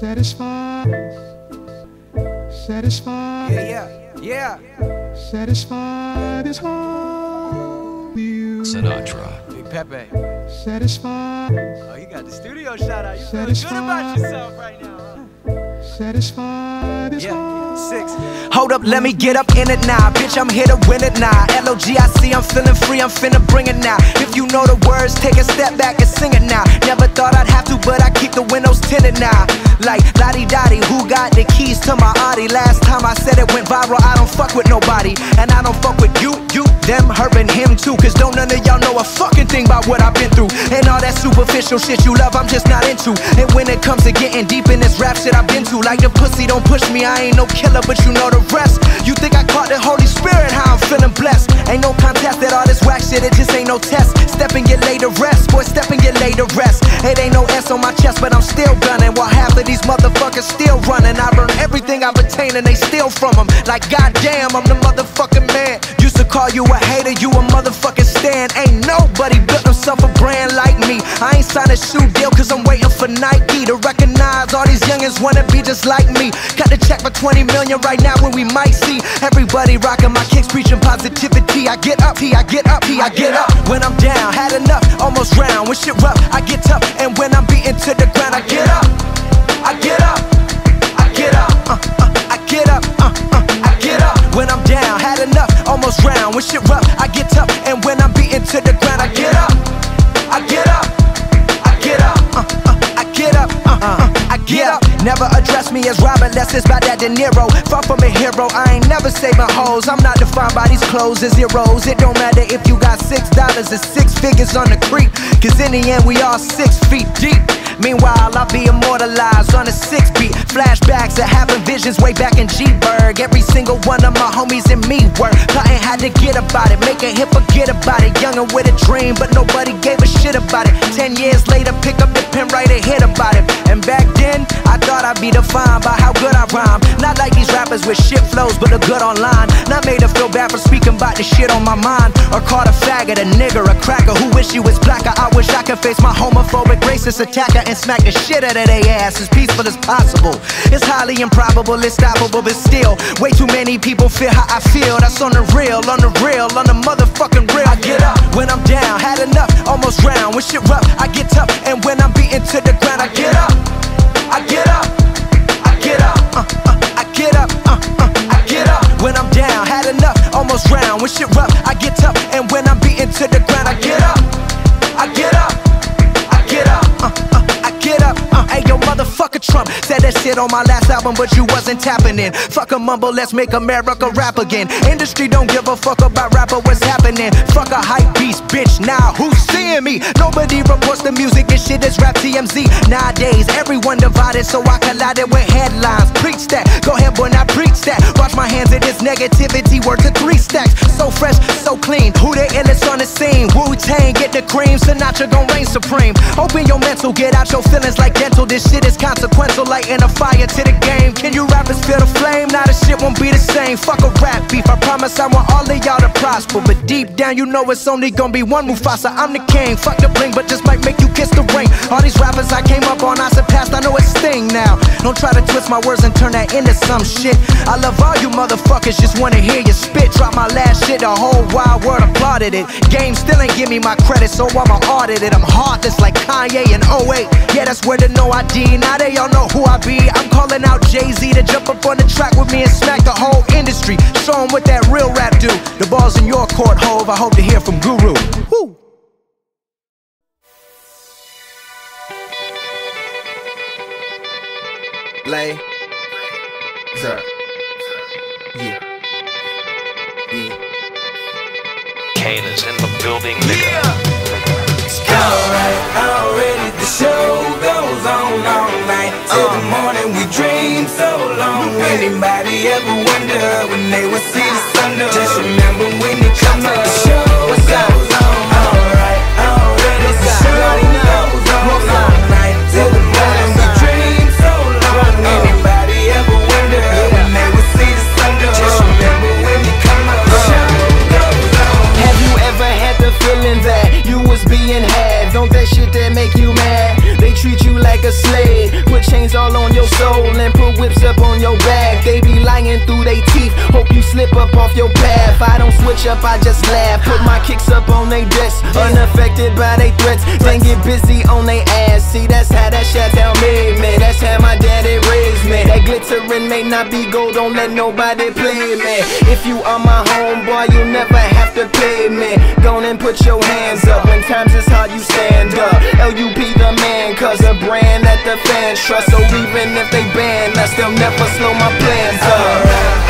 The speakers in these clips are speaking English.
Satisfied. Satisfied. Yeah, yeah, yeah. Satisfied is all you. Sinatra. Big Pepe. Satisfied. Oh, you got the studio shout out. You feel good about yourself right now, huh? Satisfied is Yeah, six. Hold up, let me get up in it now. Bitch, I'm here to win it now. L-O-G-I-C, I'm feeling free, I'm finna bring it now. If you know the words, take a step back and sing it now. Never thought I'd have to, but I keep the windows tinted now. Like, lottie dottie, who got the keys to my Audi? Last time I said it went viral, I don't fuck with nobody. And I don't fuck with you, you, them, her, and him too. Cause don't none of y'all what I've been through. And all that superficial shit you love, I'm just not into. And when it comes to getting deep in this rap shit I've been to, like the pussy don't push me, I ain't no killer, but you know the rest. You think I caught the Holy Spirit, how I'm feeling blessed. Ain't no contest at all this whack shit, it just ain't no test. Step and get laid to rest, boy, step and get laid to rest. It ain't no S on my chest, but I'm still gunning. While half of these motherfuckers still running. I burn everything I've attained and they steal from them. Like, goddamn, I'm the motherfucking man. Used to call you a hater, you a motherfucking stand. Ain't nobody built a brand like me. I ain't signed a shoe deal cause I'm waiting for Nike to recognize all these youngins wanna be just like me. Got the check for 20 million right now when we might see everybody rocking my kicks, preaching positivity. I get up, T, I get up, T, I get up. When I'm down, had enough, almost round. When shit rough, I get tough. And when I'm beaten to the ground, I get up. I get up. I get up. Uh, uh, I get up. Uh, uh, I get up. When I'm down, had enough, almost round. When shit rough, It's by that De Niro. Far from a hero, I ain't never saving hoes. I'm not defined by these clothes as zeros. It don't matter if you got six dollars or six figures on the creek. Cause in the end, we all six feet deep. Meanwhile, I'll be immortalized on a six beat. Flashbacks of having visions way back in G-Burg. Every single one of my homies and me were plotting how to get about it. Make a hit, forget about it. Young and with a dream, but nobody gave a shit about it. Ten years later, pick up the pen, write a hit about it. And back thought I'd be defined by how good I rhyme. Not like these rappers with shit flows, but a good online. Not made to feel bad for speaking about the shit on my mind. Or caught a faggot, a nigger, a cracker who wish he was blacker. I wish I could face my homophobic racist attacker and smack the shit out of their ass as peaceful as possible. It's highly improbable, it's stoppable, but still, way too many people feel how I feel. That's on the real, on the real, on the motherfucking real. I get up when I'm down, had enough, almost round. When shit rough, I get tough, and when I'm beaten to the ground, I get up. I get up. I get up. Uh, uh, I get up. Uh, uh, I get up. When I'm down, had enough, almost round. When shit rough, I get tough, and when I'm beaten to the ground, I get up. I get up. I get up. Uh, uh, I get up. Uh, hey yo, motherfucker Trump said that shit on my last album, but you wasn't tapping in. Fuck a mumble, let's make America rap again. Industry don't give a fuck about rapper, what's happening? Fuck a hype bitch. Now who's seeing me? Nobody reports the music, this shit is rap TMZ. Nowadays, everyone divided, so I collided with headlines. Preach that, go ahead, boy, now preach that. Wash my hands of this negativity, work to three stacks. So fresh, so clean. Who the illest on the scene? Wu Tang, get the cream. Sinatra gon' reign supreme. Open your mental, get out your feelings like dental. This shit is consequential, lighting a fire to the game. Can you rappers feel the flame? Now the shit won't be the same. Fuck a rap beef. I promise I want all of y'all to prosper. But deep down, you know it's only gonna be one Mufasa. I'm the king. Fuck the bling, but just might make you kiss the ring. All these rappers I came up on, I surpassed. I know it's sting now. Don't try to twist my words and turn that into some shit. I love all you motherfuckers, just wanna hear you spit. Drop my last shit, the whole wide world applauded it. Game still ain't give me my credit, so I'ma audit it. I'm heartless like Kanye in 08. Yeah, that's where the no ID. Now they all know who I be. I'm calling out Jay Z to jump up on the track with me and smack the whole industry. Show 'em what that real rap do. The ball's in your court, Hove. I hope to hear from Guru. Woo. Lay. Sir. Yeah. Yeah. Kane is in the building, nigga. Alright, already the show goes on all night uh. Till the morning we dream so long Anybody ever wonder when they will see the sun? Just remember when you come up The show goes on Alright, already the show goes on all night Till the morning we dream so long Anybody ever wonder when they will see the sun? Just remember when you come up The show goes on Have you ever had the feeling that you was being had? Don't that shit that make you mad? They treat you like like a slave. Put chains all on your soul and put whips up on your back. They be lying through they switch up, I just laugh. Put my kicks up on they desk, unaffected by they threats. Then get busy on they ass. See, that's how that shit tell me, man. That's how my daddy raised me. That glittering may not be gold, don't let nobody play me. If you are my homeboy, you never have to pay me. Go and put your hands up. When times is hard, you stand up. Lupe the man, cause a brand that the fans trust. So even if they ban us, they'll never slow my plans up.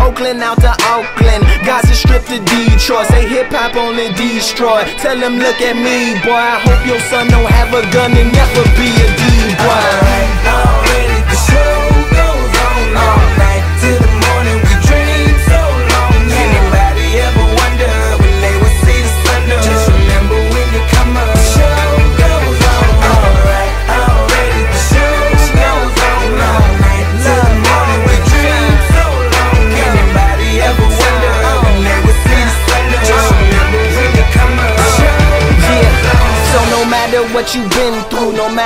Oakland out to Auckland, Gaza Strip to Detroit. Say hip hop only destroy. Tell them look at me, boy. I hope your son don't have a gun and never be a D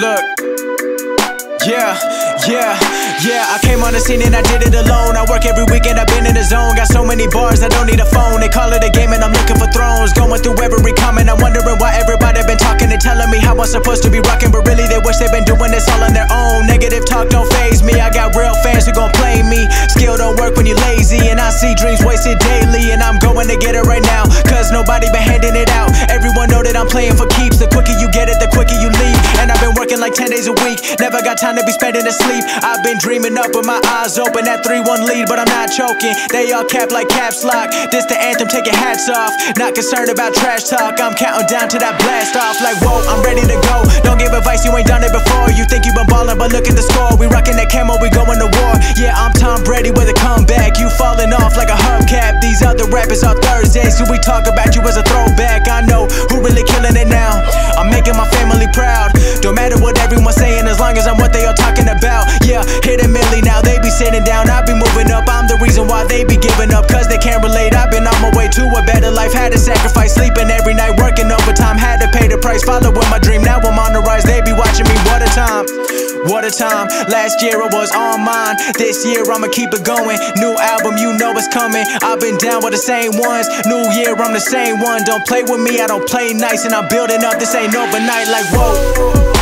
Look. Yeah, yeah, yeah. I came on the scene and I did it alone. I work every weekend, I've been in the zone. Got so many bars, I don't need a phone. They call it a game and I'm looking for thrones. Going through every comment, I'm wondering why everybody been talking and telling me how I'm supposed to be rocking. But really, they wish they been doing this all on their own. Negative talk don't phase me. I got real fans who gon' play me. Skill don't work when you're lazy. And I see dreams wasted daily. And I'm going to get it right now. Cause nobody been handing it out. Everyone know that I'm playing for keeps. The quicker you get it, the quicker you leave. And I've been working like 10 days a week. Never got time to be spending asleep. I've been dreaming up with my eyes open. That 3 1 lead, but I'm not choking. They all cap like caps lock. This the anthem, your hats off. Not concerned about trash talk. I'm counting down to that blast off. Like, whoa, I'm ready to go. Don't give advice, you ain't done it before. You think you been ballin', but look at the score. We rockin' that camo, we going to war. Yeah, I'm Tom Brady with a comeback. You falling off like a hubcap. These other rappers are Thursdays. Who we talk about you as a throwback. I they be giving up, cause they can't relate. I've been on my way to a better life, had to sacrifice sleeping every night, working overtime, had to pay the price, following my dream. Now I'm on the rise, they be watching me. What a time, what a time. Last year I was on mine, this year I'ma keep it going. New album, you know it's coming. I've been down with the same ones. New year, I'm the same one. Don't play with me, I don't play nice, and I'm building up. This ain't overnight, like whoa.